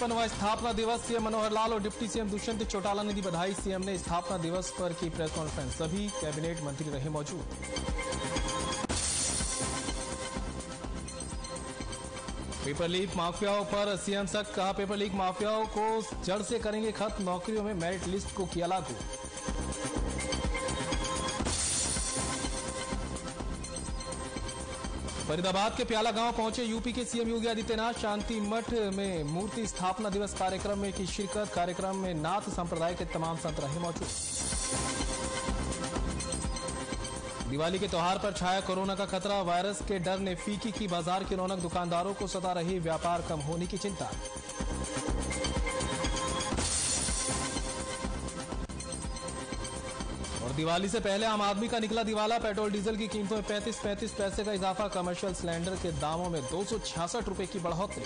पनवा स्थापना दिवस सीएम मनोहर लाल और डिप्टी सीएम दुष्यंत चौटाला ने दी बधाई। सीएम ने स्थापना दिवस पर की प्रेस कॉन्फ्रेंस। सभी कैबिनेट मंत्री रहे मौजूद। पेपर लीक माफियाओं पर सीएम सख्त कहा, पेपर लीक माफियाओं को जड़ से करेंगे खत्म नौकरियों में मेरिट लिस्ट को किया लागू। फरीदाबाद के प्याला गाँव पहुँचे यूपी के सीएम योगी आदित्यनाथ शांति मठ में मूर्ति स्थापना दिवस कार्यक्रम में की शिरकत। कार्यक्रम में नाथ संप्रदाय के तमाम संत रहे मौजूद। दिवाली के त्यौहार पर छाया कोरोना का खतरा। वायरस के डर ने फीकी की बाज़ार की रौनक। दुकानदारों को सता रही व्यापार कम होने की चिंता। दिवाली से पहले आम आदमी का निकला दिवाला। पेट्रोल डीजल की कीमतों में 35 35 पैसे का इजाफा। कमर्शियल सिलेंडर के दामों में दो रुपए की बढ़ोतरी।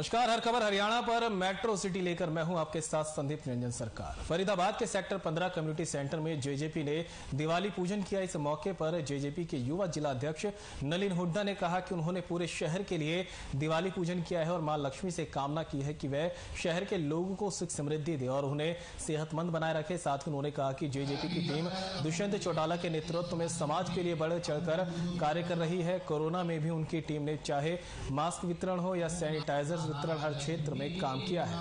नमस्कार, हर खबर हरियाणा पर, मेट्रो सिटी लेकर मैं हूँ आपके साथ संदीप निरंजन सरकार। फरीदाबाद के सेक्टर 15 कम्युनिटी सेंटर में जेजेपी ने दिवाली पूजन किया। इस मौके पर जेजेपी के युवा जिला अध्यक्ष नलिन हुड्डा ने कहा कि उन्होंने पूरे शहर के लिए दिवाली पूजन किया है और माँ लक्ष्मी से कामना की है कि वह शहर के लोगों को सुख समृद्धि दे और उन्हें सेहतमंद बनाए रखे। साथ ही उन्होंने कहा कि जेजेपी की टीम दुष्यंत चौटाला के नेतृत्व में समाज के लिए बढ़ चढ़कर कार्य कर रही है। कोरोना में भी उनकी टीम ने चाहे मास्क वितरण हो या सैनिटाइजर वितरण हर क्षेत्र में काम किया है।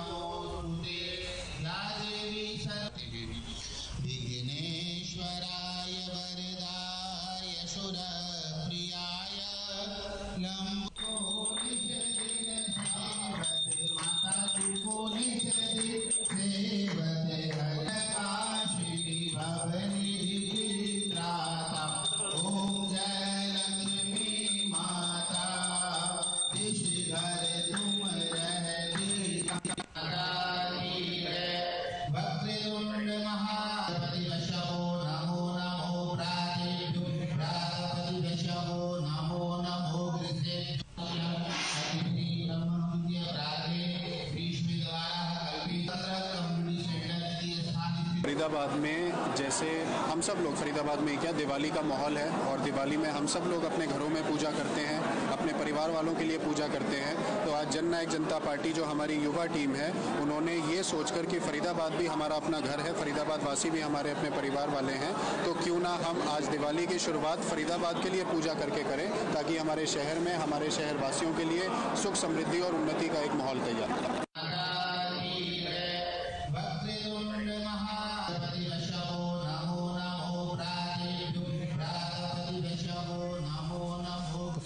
फरीदाबाद में, जैसे हम सब लोग, फरीदाबाद में क्या, दिवाली का माहौल है और दिवाली में हम सब लोग अपने घरों में पूजा करते हैं, अपने परिवार वालों के लिए पूजा करते हैं। तो आज जन नायक जनता पार्टी जो हमारी युवा टीम है, उन्होंने ये सोचकर कि फरीदाबाद भी हमारा अपना घर है फरीदाबाद वासी भी हमारे अपने परिवार वाले हैं तो क्यों ना हम आज दिवाली की शुरुआत फरीदाबाद के लिए पूजा करके करें, ताकि हमारे शहर में, हमारे शहरवासियों के लिए सुख समृद्धि और उन्नति का एक माहौल तैयार हो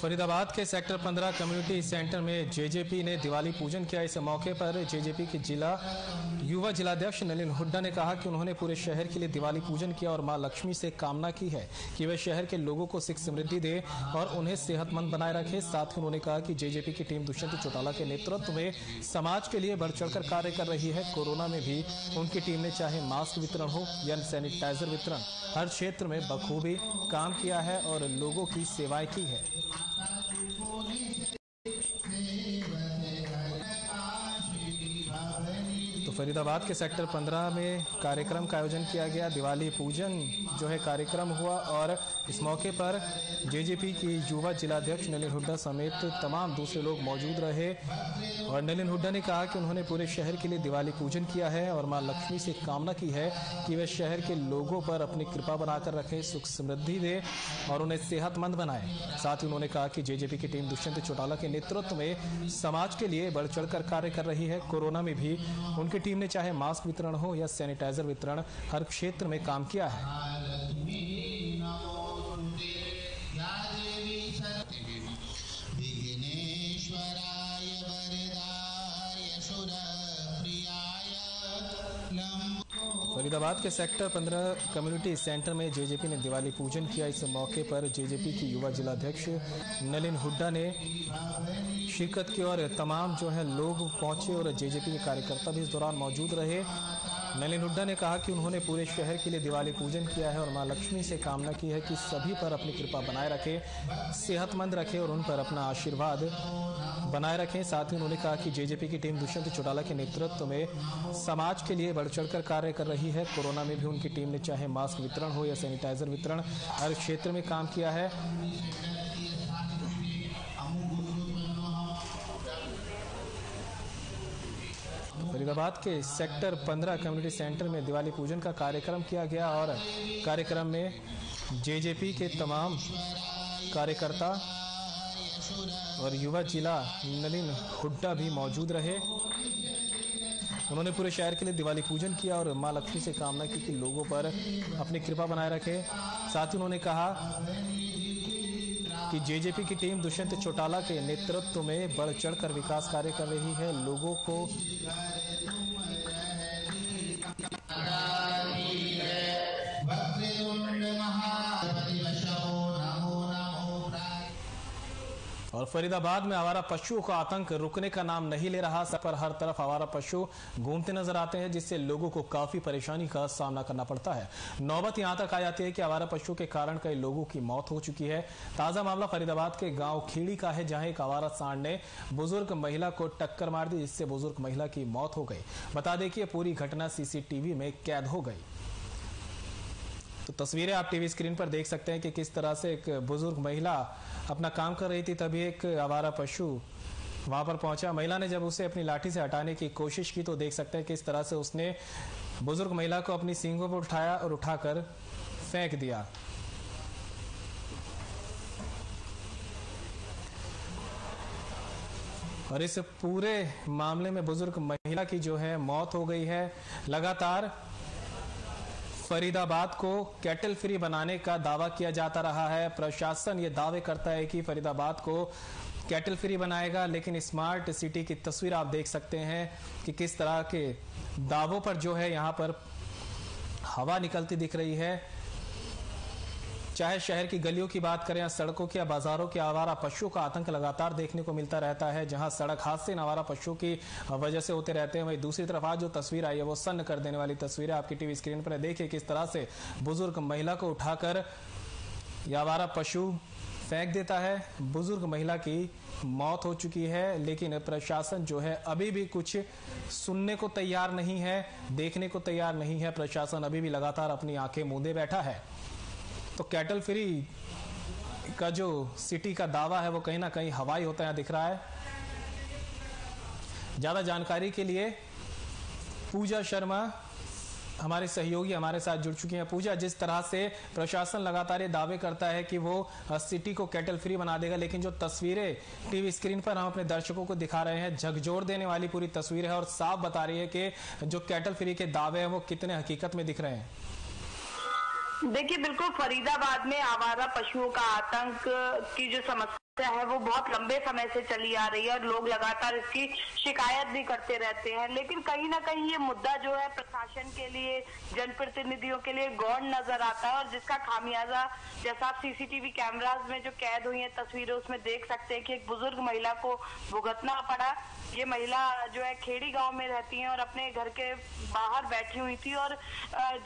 फरीदाबाद के सेक्टर 15 कम्युनिटी सेंटर में जेजेपी ने दिवाली पूजन किया। इस मौके पर जेजेपी के जिला युवा जिलाध्यक्ष नलिन हुड्डा ने कहा कि उन्होंने पूरे शहर के लिए दिवाली पूजन किया और माँ लक्ष्मी से कामना की है कि वे शहर के लोगों को सिख समृद्धि दे और उन्हें सेहतमंद बनाए रखे। साथ ही उन्होंने कहा कि जेजेपी की टीम दुष्यंत चौटाला के नेतृत्व में समाज के लिए बढ़ चढ़कर कार्य कर रही है। कोरोना में भी उनकी टीम ने चाहे मास्क वितरण हो, या सैनिटाइजर वितरण, हर क्षेत्र में बखूबी काम किया है और लोगों की सेवाएँ की है। फरीदाबाद के सेक्टर 15 में कार्यक्रम का आयोजन किया गया। दिवाली पूजन जो है कार्यक्रम हुआ और इस मौके पर जेजेपी की युवा जिलाध्यक्ष नलिन हुड्डा समेत तमाम दूसरे लोग मौजूद रहे। और नलिन हुड्डा ने कहा कि उन्होंने पूरे शहर के लिए दिवाली पूजन किया है और माँ लक्ष्मी से कामना की है कि वे शहर के लोगों पर अपनी कृपा बनाकर रखें, सुख समृद्धि दे और उन्हें सेहतमंद बनाए। साथ ही उन्होंने कहा कि जेजेपी की टीम दुष्यंत चौटाला के नेतृत्व में समाज के लिए बढ़ चढ़कर कार्य कर रही है। कोरोना में भी उनकी टीम ने चाहे मास्क वितरण हो या सैनिटाइजर वितरण, हर क्षेत्र में काम किया है। फरीदाबाद के सेक्टर 15 कम्युनिटी सेंटर में जेजेपी ने दिवाली पूजन किया। इस मौके पर जेजेपी की युवा जिलाध्यक्ष नलिन हुड्डा ने शिरकत की और तमाम जो है लोग पहुँचे और जेजेपी के कार्यकर्ता भी इस दौरान मौजूद रहे। नलिन हुड्डा ने कहा कि उन्होंने पूरे शहर के लिए दिवाली पूजन किया है और माँ लक्ष्मी से कामना की है कि सभी पर अपनी कृपा बनाए रखे, सेहतमंद रखे और उन पर अपना आशीर्वाद बनाए रखें। साथ ही उन्होंने कहा कि जेजेपी की टीम दुष्यंत चौटाला के नेतृत्व में समाज के लिए बढ़ चढ़कर कार्य कर रही है। कोरोना में भी उनकी टीम ने चाहे मास्क वितरण हो या सैनिटाइजर वितरण, हर क्षेत्र में काम किया है। फरीदाबाद के सेक्टर 15 कम्युनिटी सेंटर में दिवाली पूजन का कार्यक्रम किया गया और कार्यक्रम में जेजेपी के तमाम कार्यकर्ता और युवा जिला नलिन हुड्डा भी मौजूद रहे। उन्होंने पूरे शहर के लिए दिवाली पूजन किया और माँ लक्ष्मी से कामना की कि लोगों पर अपनी कृपा बनाए रखे। साथ ही उन्होंने कहा कि जेजेपी की टीम दुष्यंत चौटाला के नेतृत्व में बढ़ चढ़कर विकास कार्य कर रही है। लोगों को फरीदाबाद में आवारा पशुओं का आतंक रुकने का नाम नहीं ले रहा। सब पर हर तरफ़ आवारा पशु घूमते नज़र आते हैं, जिससे लोगों को काफ़ी परेशानी का सामना करना पड़ता है। नौबत यहाँ तक आ जाती है कि आवारा पशुओं के कारण कई लोगों की मौत हो चुकी है। ताज़ा मामला फरीदाबाद के गाँव खीड़ी का है, जहाँ एक आवारा सांड ने बुज़ुर्ग महिला को टक्कर मार दी, जिससे बुज़ुर्ग महिला की मौत हो गई। बता दें कि पूरी घटना सीसीटीवी में कैद हो गई। तो तस्वीरें आप टीवी स्क्रीन पर देख सकते हैं कि किस तरह से एक बुज़ुर्ग महिला अपना काम कर रही थी, तभी एक आवारा पशु वहाँ पर पहुँचा। महिला ने जब उसे अपनी लाठी से हटाने की कोशिश की तो देख सकते हैं किस तरह से उसने बुज़ुर्ग महिला को अपनी सींगों पर उठाया और उठाकर फेंक दिया। और इस पूरे मामले में बुज़ुर्ग महिला की जो है मौत हो गई है। लगातार फरीदाबाद को कैटल फ्री बनाने का दावा किया जाता रहा है। प्रशासन ये दावे करता है कि फरीदाबाद को कैटल फ्री बनाएगा, लेकिन स्मार्ट सिटी की तस्वीर आप देख सकते हैं कि किस तरह के दावों पर जो है यहाँ पर हवा निकलती दिख रही है। चाहे शहर की गलियों की बात करें या सड़कों की या बाजारों के, आवारा पशुओं का आतंक लगातार देखने को मिलता रहता है, जहाँ सड़क हादसे इन आवारा पशुओं की वजह से होते रहते हैं। वहीं दूसरी तरफ़ आज जो तस्वीर आई है, वो सन्न कर देने वाली तस्वीर है। आपकी टीवी स्क्रीन पर देखिए किस तरह से बुज़ुर्ग महिला को उठाकर यह आवारा पशु फेंक देता है। बुज़ुर्ग महिला की मौत हो चुकी है, लेकिन प्रशासन जो है अभी भी कुछ सुनने को तैयार नहीं है, देखने को तैयार नहीं है। प्रशासन अभी भी लगातार अपनी आँखें मूंदे बैठा है। तो कैटल फ्री का जो सिटी का दावा है, वो कहीं ना कहीं हवाई होता है दिख रहा है। ज़्यादा जानकारी के लिए पूजा शर्मा हमारे सहयोगी हमारे साथ जुड़ चुकी हैं। पूजा, जिस तरह से प्रशासन लगातार ये दावे करता है कि वो सिटी को कैटल फ्री बना देगा, लेकिन जो तस्वीरें टीवी स्क्रीन पर हम अपने दर्शकों को दिखा रहे हैं, झकझोर देने वाली पूरी तस्वीर है और साफ़ बता रही है कि जो कैटल फ्री के दावे हैं, वो कितने हकीकत में दिख रहे हैं। देखिए बिल्कुल फरीदाबाद में आवारा पशुओं का आतंक की जो समस्या है, वो बहुत लंबे समय से चली आ रही है और लोग लगातार इसकी शिकायत भी करते रहते हैं। लेकिन कहीं ना कहीं ये मुद्दा जो है प्रशासन के लिए, जनप्रतिनिधियों के लिए गौर नज़र आता है और जिसका खामियाजा, जैसा आप सीसीटीवी कैमराज में जो कैद हुई है, तस्वीरें उसमें देख सकते हैं कि एक बुज़ुर्ग महिला को भुगतना पड़ा। ये महिला जो है खेड़ी गाँव में रहती हैं और अपने घर के बाहर बैठी हुई थी और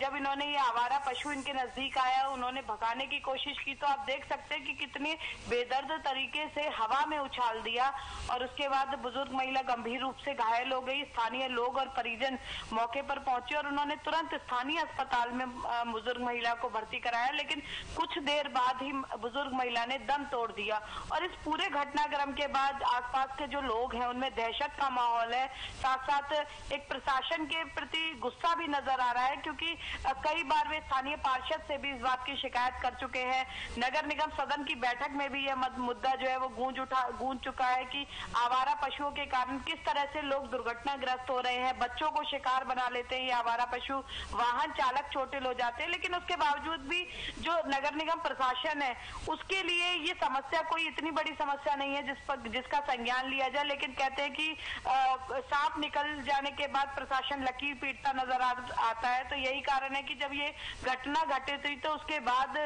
जब इन्होंने ये आवारा पशु इनके नज़दीक आया, उन्होंने भगाने की कोशिश की तो आप देख सकते हैं कि कितनी बेदर्द तरीके से हवा में उछाल दिया और उसके बाद बुज़ुर्ग महिला गंभीर रूप से घायल हो गई। स्थानीय लोग और परिजन मौके पर पहुँचे और उन्होंने तुरंत स्थानीय अस्पताल में बुज़ुर्ग महिला को भर्ती कराया, लेकिन कुछ देर बाद ही बुज़ुर्ग महिला ने दम तोड़ दिया और इस पूरे घटनाक्रम के बाद आसपास के जो लोग हैं, उनमें दहशत का माहौल है। साथ साथ एक प्रशासन के प्रति गुस्सा भी नज़र आ रहा है, क्योंकि कई बार वे स्थानीय पार्षद से भी इस बात की शिकायत कर चुके हैं। नगर निगम सदन की बैठक में भी यह मद- मुद्दा जो है वो गूंज उठा, गूंज चुका है कि आवारा पशुओं के कारण किस तरह से लोग दुर्घटनाग्रस्त हो रहे हैं, बच्चों को शिकार बना लेते हैं, ये आवारा पशु वाहन चालक चोटिल हो जाते हैं, लेकिन उसके बावजूद भी जो नगर निगम प्रशासन है, उसके लिए ये समस्या कोई इतनी बड़ी समस्या नहीं है जिस पर, जिसका संज्ञान लिया जाए, लेकिन कहते हैं कि सांप निकल जाने के बाद प्रशासन लकीर पीटता नज़र आता है तो यही कारण है कि जब ये घटना घटित हुई तो उसके बाद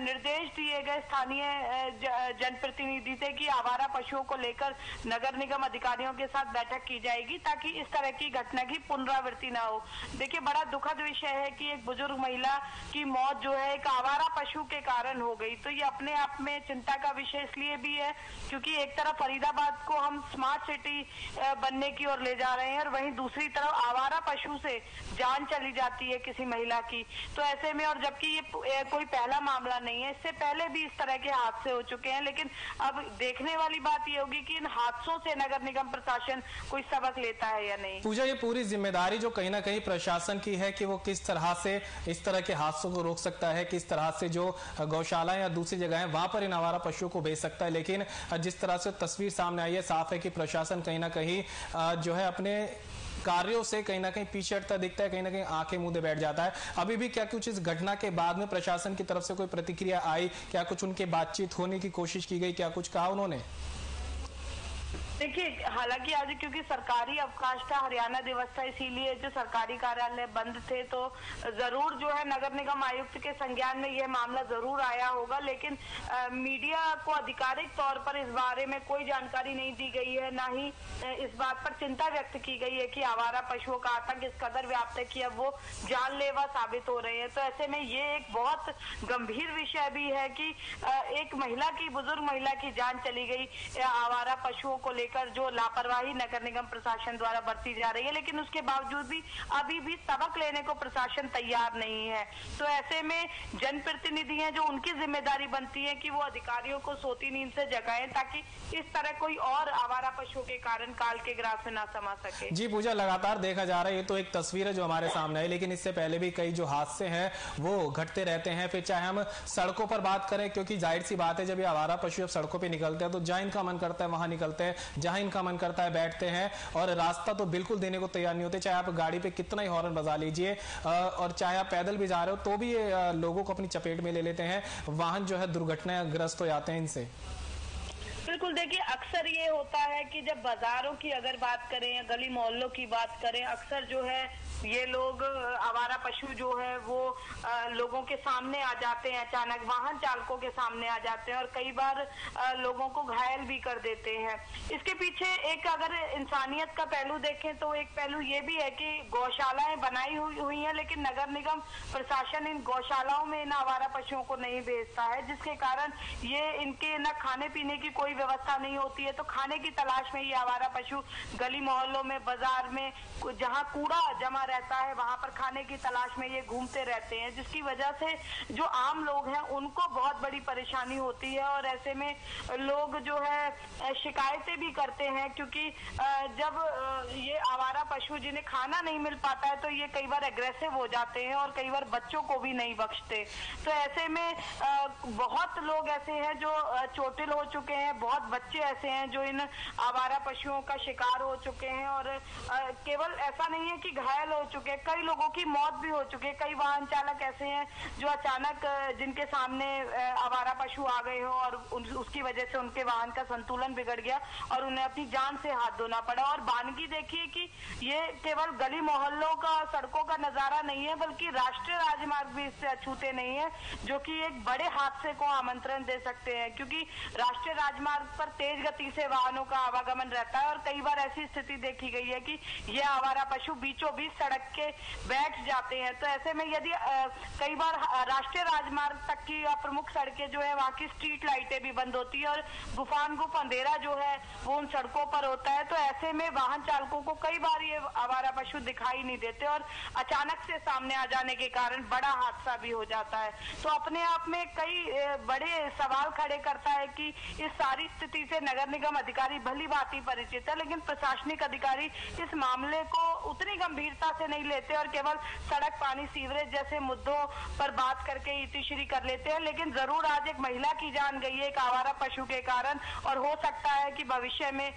निर्देश दिए गए स्थानीय जनप्रतिनिधि थे कि आवारा पशुओं को लेकर नगर निगम अधिकारियों के साथ बैठक की जाएगी ताकि इस तरह की घटना की पुनरावृत्ति न हो। देखिए, बड़ा दुखद विषय है कि एक बुज़ुर्ग महिला की मौत जो है एक आवारा पशु के कारण हो गई। तो ये अपने आप में चिंता का विषय इसलिए भी है क्योंकि एक तरफ़ फरीदाबाद को हम स्मार्ट सिटी बनने की ओर ले जा रहे हैं और वहीं दूसरी तरफ़ आवारा पशु से जान चली जाती है किसी महिला की। तो ऐसे में और जबकि ये कोई पहला मामला नहीं है। इससे पहले भी इस तरह के हादसे हो चुके हैं, लेकिन अब देखने वाली बात ये होगी कि इन हादसों से नगर निगम प्रशासन कोई सबक लेता है या नहीं। पूजा, ये पूरी ज़िम्मेदारी जो कहीं ना कहीं प्रशासन की है कि वो किस तरह से इस तरह के हादसों को रोक सकता है, किस तरह से जो गौशाला या दूसरी जगह है, वहाँ पर इन आवारा पशुओं को भेज सकता है। लेकिन जिस तरह से तस्वीर सामने आई है, साफ़ है कि प्रशासन कहीं ना कहीं जो है अपने कार्यों से कहीं ना कहीं पीछे हटता दिखता है, कहीं ना कहीं आँखें मुँह बैठ जाता है। अभी भी क्या कुछ इस घटना के बाद में प्रशासन की तरफ़ से कोई प्रतिक्रिया आई? क्या कुछ उनके बातचीत होने की कोशिश की गई? क्या कुछ कहा उन्होंने? देखिए हालाँकि आज क्योंकि सरकारी अवकाश था हरियाणा दिवस था इसीलिए जो सरकारी कार्यालय बंद थे तो ज़रूर जो है नगर निगम आयुक्त के संज्ञान में यह मामला ज़रूर आया होगा लेकिन अ, मीडिया को आधिकारिक तौर पर इस बारे में कोई जानकारी नहीं दी गई है ना ही इस बात पर चिंता व्यक्त की गई है कि आवारा पशुओं का आतंक इस कदर व्याप्त है कि अब वो जानलेवा साबित हो रहे हैं। तो ऐसे में ये एक बहुत गंभीर विषय भी है कि अ, एक महिला की बुज़ुर्ग महिला की जान चली गई आवारा पशुओं को लेकर। जो लापरवाही नगर निगम प्रशासन द्वारा बरती जा रही है, लेकिन उसके बावजूद भी अभी भी सबक लेने को प्रशासन तैयार नहीं है। तो ऐसे में जनप्रतिनिधि हैं जो उनकी ज़िम्मेदारी बनती है कि वो अधिकारियों को सोती नींद से जगाएँ ताकि इस तरह कोई और आवारा पशुओं के कारण काल के ग्रास में ना समा सके। जी, पूजा, लगातार देखा जा रहा है, ये तो एक तस्वीर है जो हमारे सामने है लेकिन इससे पहले भी कई जो हादसे हैं, वो घटते रहते हैं। फिर चाहे हम सड़कों पर बात करें, क्योंकि ज़ाहिर सी बात है, जब ये आवारा पशु अब सड़कों पे निकलते हैं तो जहाँ इनका मन करता है, वहाँ निकलते हैं। जहाँ इनका मन करता है बैठते हैं और रास्ता तो बिल्कुल देने को तैयार नहीं होते। चाहे आप गाड़ी पे कितना ही हॉर्न बजा लीजिए और चाहे आप पैदल भी जा रहे हो तो भी ये लोगों को अपनी चपेट में ले लेते हैं। वाहन जो है दुर्घटनाग्रस्त हो जाते हैं इनसे। बिल्कुल देखिए अक्सर ये होता है कि जब बाजारों की अगर बात करें या गली मोहल्लों की बात करें अक्सर जो है ये लोग आवारा पशु जो है वो अ, लोगों के सामने आ जाते हैं अचानक वाहन चालकों के सामने आ जाते हैं और कई बार अ, लोगों को घायल भी कर देते हैं। इसके पीछे एक अगर इंसानियत का पहलू देखें तो एक पहलू ये भी है कि गौशालाएँ बनाई हुई हुई हैं लेकिन नगर निगम प्रशासन इन गौशालाओं में इन आवारा पशुओं को नहीं भेजता है जिसके कारण ये इनके न खाने पीने की कोई व्यवस्था नहीं होती है तो खाने की तलाश में ये आवारा पशु गली मोहल्लों में, बाज़ार में जहाँ कूड़ा जमा रहता है, वहाँ पर खाने की तलाश में ये घूमते रहते हैं, जिसकी वजह से जो आम लोग हैं, उनको बहुत बड़ी परेशानी होती है, और ऐसे में लोग जो है शिकायतें भी करते हैं, क्योंकि जब ये आवारा पशु जिन्हें खाना नहीं मिल पाता है तो ये कई बार एग्रेसिव हो जाते हैं, और कई बार बच्चों को भी नहीं बख्शते। तो ऐसे में बहुत लोग ऐसे हैं, जो चोटिल हो चुके हैं बहुत बच्चे ऐसे हैं जो इन आवारा पशुओं का शिकार हो चुके हैं और केवल ऐसा नहीं है कि घायल हो चुके हैं, कई लोगों की मौत भी हो चुकी है। कई वाहन चालक ऐसे हैं जो अचानक जिनके सामने आवारा पशु आ गए हो और उसकी वजह से उनके वाहन का संतुलन बिगड़ गया और उन्हें अपनी जान से हाथ धोना पड़ा। और बानगी देखिए कि ये केवल गली मोहल्लों का, सड़कों का नज़ारा नहीं है, बल्कि राष्ट्रीय राजमार्ग भी इससे अछूते नहीं है, जो कि एक बड़े हादसे को आमंत्रण दे सकते हैं। क्योंकि राष्ट्रीय राजमार्ग पर तेज गति से वाहनों का आवागमन रहता है और कई बार ऐसी स्थिति देखी गई है कि ये आवारा पशु बीचों बीच सड़क के बैठ जाते हैं। तो ऐसे में यदि कई बार राष्ट्रीय राजमार्ग तक की प्रमुख सड़कें जो है, वहाँ की स्ट्रीट लाइटें भी बंद होती है और गुफान गुफ अंधेरा जो है, वो उन सड़कों पर होता है। तो ऐसे में वाहन चालकों को कई बार ये आवारा पशु दिखाई नहीं देते और अचानक से सामने आ जाने के कारण बड़ा हादसा भी हो जाता है। तो अपने आप में कई बड़े सवाल खड़े करता है कि इस सारी स्थिति से नगर निगम अधिकारी भली भांति परिचित है, लेकिन प्रशासनिक अधिकारी इस मामले को उतनी गंभीरता से नहीं लेते और केवल सड़क पानी सीवरेज जैसे मुद्दों पर बात करके इतिश्री कर लेते हैं। लेकिन ज़रूर आज एक महिला की जान गई है, एक आवारा पशु के कारण, और हो सकता है कि भविष्य में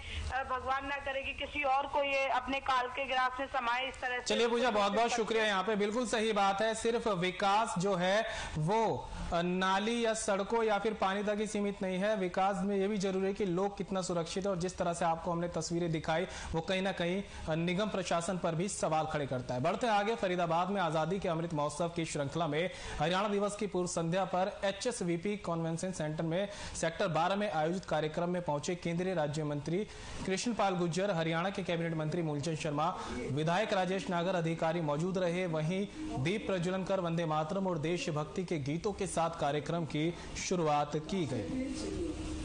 भगवान न करे कि किसी और को ये अपने काल के ग्रास में समाये इस तरह चलिए पूजा बहुत बहुत शुक्रिया यहाँ पे। बिल्कुल सही बात है, सिर्फ़ विकास जो है, वो नाली या सड़कों या फिर पानी तक ही सीमित नहीं है। विकास में ये भी ज़रूरी है कि लोग कितना सुरक्षित है और जिस तरह से आपको हमने तस्वीरें दिखाई, वो कहीं ना कहीं निगम प्रशासन पर भी सवाल खड़े करता है। बढ़ते आगे, फरीदाबाद में आज़ादी के अमृत महोत्सव की श्रृंखला में हरियाणा दिवस की पूर्व संध्या पर एचएसवीपी कन्वेंशन सेंटर में सेक्टर 12 में आयोजित कार्यक्रम में पहुँचे केंद्रीय राज्य मंत्री कृष्णपाल गुज्जर, हरियाणा के कैबिनेट मंत्री मूलचंद शर्मा, विधायक राजेश नागर, अधिकारी मौजूद रहे। वहीं दीप प्रज्वलन कर वंदे मातरम और देशभक्ति के गीतों के साथ कार्यक्रम की शुरुआत की गई।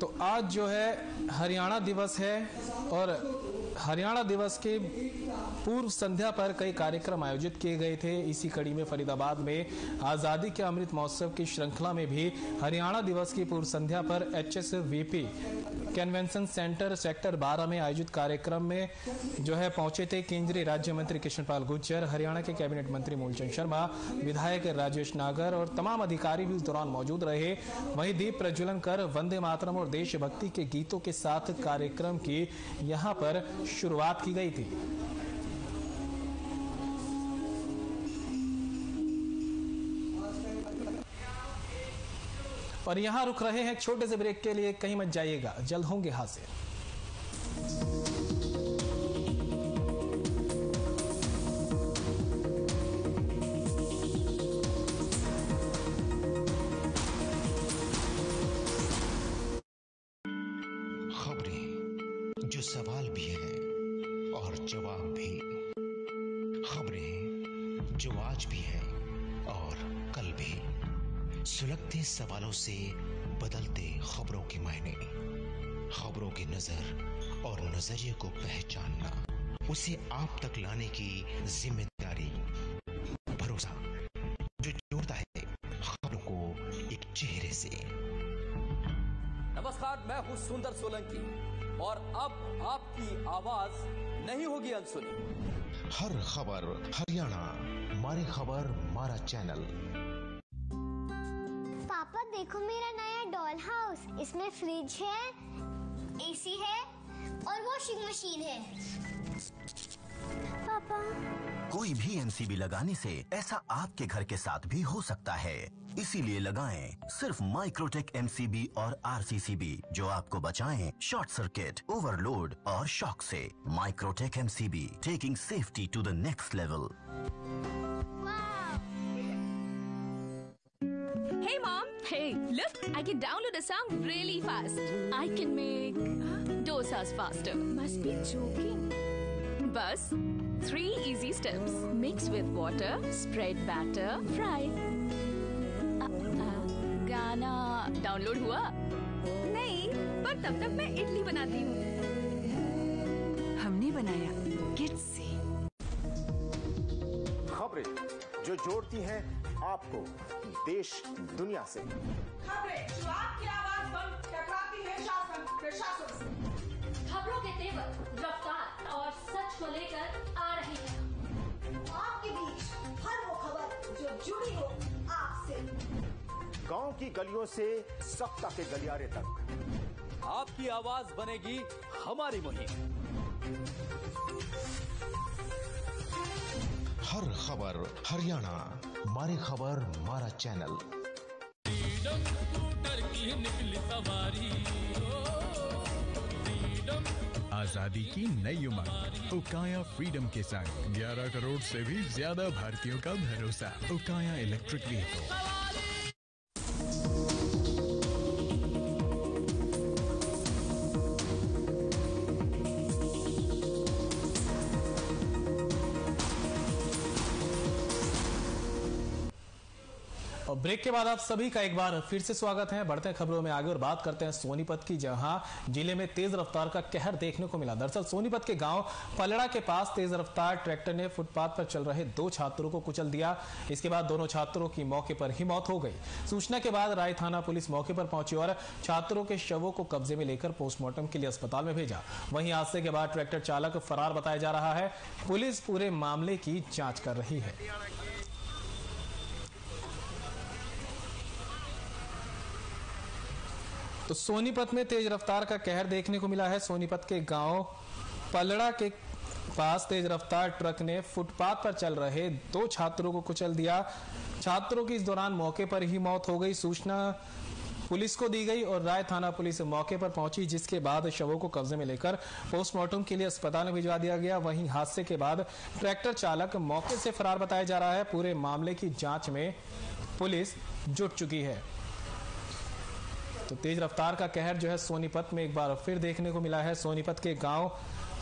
तो आज जो है हरियाणा दिवस है और हरियाणा दिवस के पूर्व संध्या पर कई कार्यक्रम आयोजित किए गए थे। इसी कड़ी में फरीदाबाद में आज़ादी के अमृत महोत्सव की श्रृंखला में भी हरियाणा दिवस की पूर्व संध्या पर एचएसवीपी कन्वेंशन सेंटर सेक्टर 12 में आयोजित कार्यक्रम में जो है पहुँचे थे केंद्रीय राज्य मंत्री कृष्णपाल गुज्जर हरियाणा के कैबिनेट मंत्री मूलचंद शर्मा, विधायक राजेश नागर और तमाम अधिकारी भी उस दौरान मौजूद रहे। वहीं दीप प्रज्वलन कर वंदे मातरम और देशभक्ति के गीतों के साथ कार्यक्रम की यहाँ पर शुरुआत की गई थी। और यहाँ रुक रहे हैं छोटे से ब्रेक के लिए, कहीं मत जाइएगा। जल्द होंगे हाजिर। से बदलते खबरों के मायने खबरों की नज़र और नज़रिए को पहचानना उसे आप तक लाने की ज़िम्मेदारी भरोसा जो जोड़ता है खबरों को एक चेहरे से। नमस्कार मैं हूँ सुंदर सोलंकी और अब आपकी आवाज़ नहीं होगी अनसुनी। हर खबर हरियाणा मारी खबर मारा चैनल। देखो मेरा नया डॉल हाउस इसमें फ्रिज है एसी है और वॉशिंग मशीन है। पापा। कोई भी एमसीबी लगाने से ऐसा आपके घर के साथ भी हो सकता है। इसीलिए लगाएँ सिर्फ़ माइक्रोटेक एमसीबी और आरसीसीबी जो आपको बचाएँ शॉर्ट सर्किट ओवरलोड और शॉक से। Microtek MCB taking safety to the next level Hey mom! Hey, look! I can download a song really fast. I can make dosas faster. Must be joking. Bus, three easy steps. Mix with water, spread batter, fry. Uh, uh, गाना download हुआ नहीं पर तब तक मैं इडली बनाती हूँ हमने बनाया किड्स से जो जोड़ती हैं आपको देश दुनिया से। खबरें जो आपकी आवाज़ बन टकराती है शासन प्रशासन से। खबरों के तेवर रफ्तार और सच को लेकर आ रहे हैं। आपके बीच हर वो खबर जो जुड़ी हो आपसे। गाँव की गलियों से सत्ता के गलियारे तक। आपकी आवाज़ बनेगी हमारी मुहिम। हर खबर हरियाणा मारी खबर मारा चैनल। आज़ादी की नई उमंग। उकाया फ्रीडम के साथ 11 करोड़ से भी ज़्यादा भारतीयों का भरोसा। उकाया इलेक्ट्रिक व्हीकल। ब्रेक के बाद आप सभी का एक बार फिर से स्वागत है। बढ़ते खबरों में आगे और बात करते हैं सोनीपत की, जहाँ ज़िले में तेज रफ्तार का कहर देखने को मिला। दरअसल सोनीपत के गाँव पलड़ा के पास तेज रफ्तार ट्रैक्टर ने फुटपाथ पर चल रहे दो छात्रों को कुचल दिया। इसके बाद दोनों छात्रों की मौके पर ही मौत हो गई। सूचना के बाद राय थाना पुलिस मौके पर पहुँची और छात्रों के शवों को कब्जे में लेकर पोस्टमार्टम के लिए अस्पताल में भेजा। वहीं हादसे के बाद ट्रैक्टर चालक फरार बताया जा रहा है। पुलिस पूरे मामले की जाँच कर रही है। तो सोनीपत में तेज रफ्तार का कहर देखने को मिला है। सोनीपत के गाँव पलड़ा के पास तेज रफ्तार ट्रक ने फुटपाथ पर चल रहे दो छात्रों को कुचल दिया। छात्रों की इस दौरान मौके पर ही मौत हो गई। सूचना पुलिस को दी गई और राय थाना पुलिस मौके पर पहुँची, जिसके बाद शवों को कब्जे में लेकर पोस्टमार्टम के लिए अस्पताल में भिजवा दिया गया। वहीं हादसे के बाद ट्रैक्टर चालक मौके से फरार बताया जा रहा है। पूरे मामले की जाँच में पुलिस जुट चुकी है। तो तेज रफ्तार का कहर जो है सोनीपत में एक बार फिर देखने को मिला है। सोनीपत के गाँव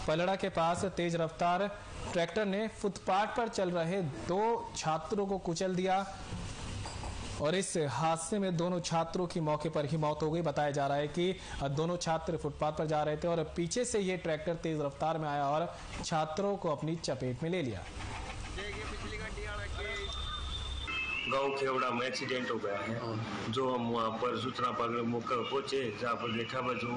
पलड़ा के पास तेज रफ्तार ट्रैक्टर ने फुटपाथ पर चल रहे दो छात्रों को कुचल दिया और इस हादसे में दोनों छात्रों की मौके पर ही मौत हो गई। बताया जा रहा है कि दोनों छात्र फुटपाथ पर जा रहे थे और पीछे से ये ट्रैक्टर तेज रफ्तार में आया और छात्रों को अपनी चपेट में ले लिया। गाँव खेवड़ा में एक्सीडेंट हो गया है। जो हम वहाँ पर सूचना पर मौके पहुँचे, जहाँ पर देखा बस जो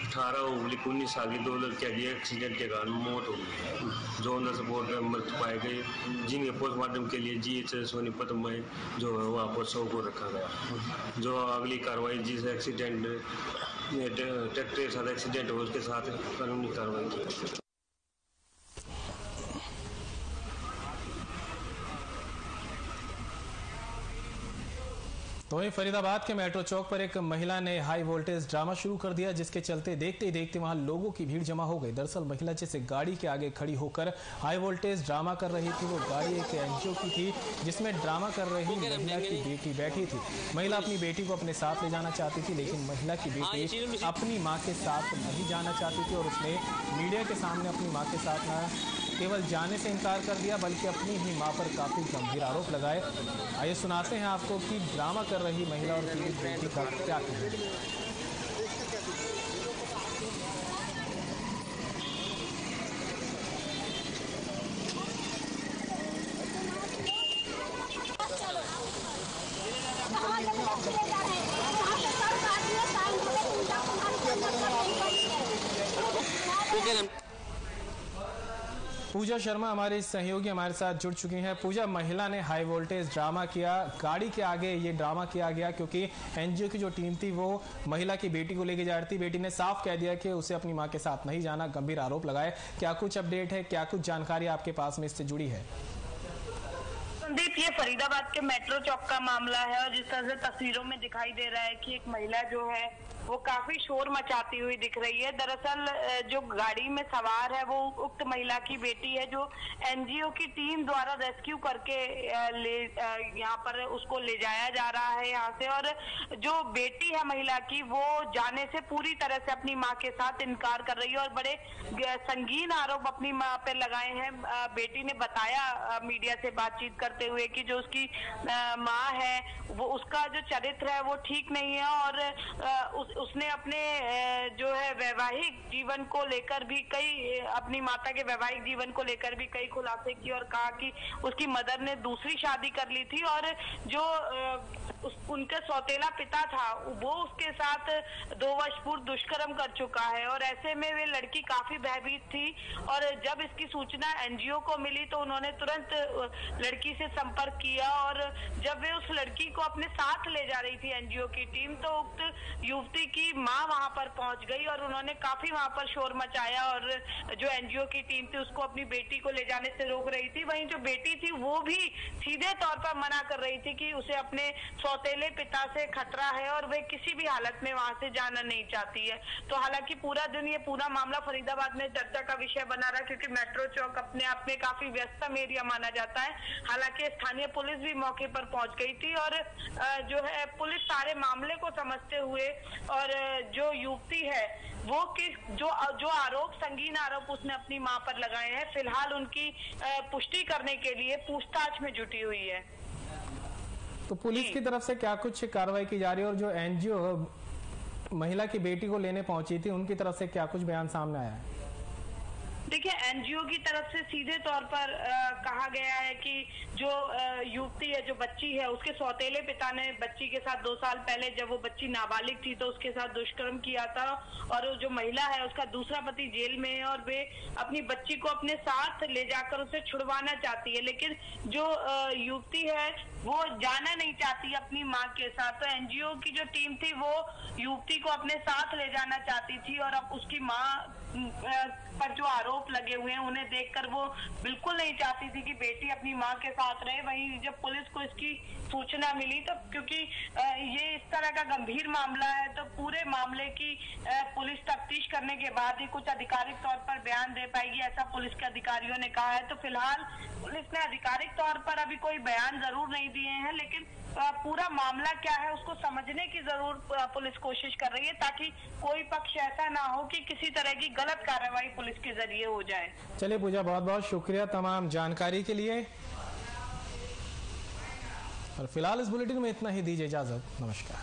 अठारह उन्नीस उन्नीस साल की दो लड़कियाँ की एक्सीडेंट के कारण मौत हो गई जो अंदर सपोर्ट में मृत पाए गए, जिनके पोस्टमार्टम के लिए जी एच सोनीपत में जो है वहाँ पर शव को रखा गया। जो अगली कार्रवाई, जिस एक्सीडेंट ट्रैक्टर के साथ एक्सीडेंट हो उसके साथ कानूनी कार्रवाई की तो वहीं फरीदाबाद के मेट्रो चौक पर एक महिला ने हाई वोल्टेज ड्रामा शुरू कर दिया जिसके चलते देखते ही देखते वहाँ लोगों की भीड़ जमा हो गई। दरअसल महिला जैसे गाड़ी के आगे खड़ी होकर हाई वोल्टेज ड्रामा कर रही थी। वो गाड़ी एक एनजीओ की थी जिसमें ड्रामा कर रही महिला की बेटी बैठी थी। महिला अपनी बेटी को अपने साथ ले जाना चाहती थी लेकिन महिला की बेटी अपनी माँ के साथ नहीं जाना चाहती थी और उसने मीडिया के सामने अपनी माँ के साथ न केवल जाने से इनकार कर दिया बल्कि अपनी ही माँ पर काफ़ी गंभीर आरोप लगाए। आइए सुनाते हैं आपको कि ड्रामा कर रही महिला और पीड़ित बेटी का क्या कहना पूजा शर्मा हमारे सहयोगी हमारे साथ जुड़ चुकी हैं। पूजा, महिला ने हाई वोल्टेज ड्रामा किया, गाड़ी के आगे ये ड्रामा किया गया क्योंकि एनजीओ की जो टीम थी वो महिला की बेटी को लेके जा रही थी। बेटी ने साफ़ कह दिया कि उसे अपनी माँ के साथ नहीं जाना, गंभीर आरोप लगाए। क्या कुछ अपडेट है, क्या कुछ जानकारी आपके पास में इससे जुड़ी है? संदीप, ये फरीदाबाद के मेट्रो चौक का मामला है और जिस तरह से तस्वीरों में दिखाई दे रहा है कि एक महिला जो है, वो काफ़ी शोर मचाती हुई दिख रही है। दरअसल जो गाड़ी में सवार है, वो उक्त महिला की बेटी है, जो एनजीओ की टीम द्वारा रेस्क्यू करके ले यहाँ पर उसको ले जाया जा रहा है यहाँ से। और जो बेटी है महिला की, वो जाने से पूरी तरह से अपनी माँ के साथ इनकार कर रही है और बड़े संगीन आरोप अपनी माँ पे लगाए हैं। बेटी ने बताया मीडिया से बातचीत करते हुए कि जो उसकी माँ है वो उसका जो चरित्र है वो ठीक नहीं है और उस, उसने अपने जो है वैवाहिक जीवन को लेकर भी कई अपनी माता के वैवाहिक जीवन को लेकर भी कई खुलासे किए और कहा कि उसकी मदर ने दूसरी शादी कर ली थी और जो उस, उनका सौतेला पिता था। वो उसके साथ दो वर्ष पूर्व दुष्कर्म कर चुका है और ऐसे में वे लड़की काफ़ी भयभीत थी और जब इसकी सूचना एनजीओ को मिली तो उन्होंने तुरंत लड़की से संपर्क किया और जब वे उस लड़की को अपने साथ ले जा रही थी एनजीओ की टीम तो उक्त युवती की माँ वहाँ पर पहुँच गई और उन्होंने काफ़ी वहाँ पर शोर मचाया और जो एनजीओ की टीम थी उसको अपनी बेटी को ले जाने से रोक रही थी। वहीं जो बेटी थी वो भी सीधे तौर पर मना कर रही थी कि उसे अपने सौतेले पिता से खतरा है और वे किसी भी हालत में वहाँ से जाना नहीं चाहती है। तो हालाँकि पूरा दिन ये पूरा मामला फरीदाबाद में चर्चा का विषय बना रहा क्योंकि मेट्रो चौक अपने आप में काफ़ी व्यस्तम एरिया माना जाता है। हालाँकि स्थानीय पुलिस भी मौके पर पहुँच गई थी और जो है, पुलिस सारे मामले को समझते हुए और जो युवती है, वो किस, जो जो आरोप, संगीन आरोप उसने अपनी माँ पर लगाए हैं, फ़िलहाल उनकी पुष्टि करने के लिए पूछताछ में जुटी हुई है। तो पुलिस की तरफ़ से क्या कुछ कार्रवाई की जा रही है और जो एनजीओ महिला की बेटी को लेने पहुँची थी उनकी तरफ़ से क्या कुछ बयान सामने आया है? देखिए एनजीओ की तरफ़ से सीधे तौर पर अ, कहा गया है कि जो युवती है जो बच्ची है उसके सौतेले पिता ने बच्ची के साथ दो साल पहले जब वो बच्ची नाबालिग थी तो उसके साथ दुष्कर्म किया था और जो महिला है उसका दूसरा पति जेल में है और वे अपनी बच्ची को अपने साथ ले जाकर उसे छुड़वाना चाहती है। लेकिन जो युवती है वो जाना नहीं चाहती अपनी माँ के साथ। तो एनजीओ की जो टीम थी, वो युवती को अपने साथ ले जाना चाहती थी और अब उसकी माँ पर जो आरोप लगे हुए हैं, उन्हें देखकर वो बिल्कुल नहीं चाहती थी कि बेटी अपनी माँ के साथ रहे। वहीं जब पुलिस को इसकी सूचना मिली तो क्योंकि ये इस तरह का गंभीर मामला है तो पूरे मामले की पुलिस तफ्तीश करने के बाद ही कुछ आधिकारिक तौर पर बयान दे पाएगी, ऐसा पुलिस के अधिकारियों ने कहा है। तो फ़िलहाल पुलिस ने आधिकारिक तौर पर अभी कोई बयान ज़रूर नहीं दिए हैं, लेकिन पूरा मामला क्या है उसको समझने की ज़रूर पुलिस कोशिश कर रही है ताकि कोई पक्ष ऐसा ना हो कि किसी तरह की गलत कार्रवाई पुलिस के ज़रिए हो जाए। चलिए पूजा, बहुत बहुत शुक्रिया तमाम जानकारी के लिए। और फ़िलहाल इस बुलेटिन में इतना ही, दीजिए इजाज़त। नमस्कार।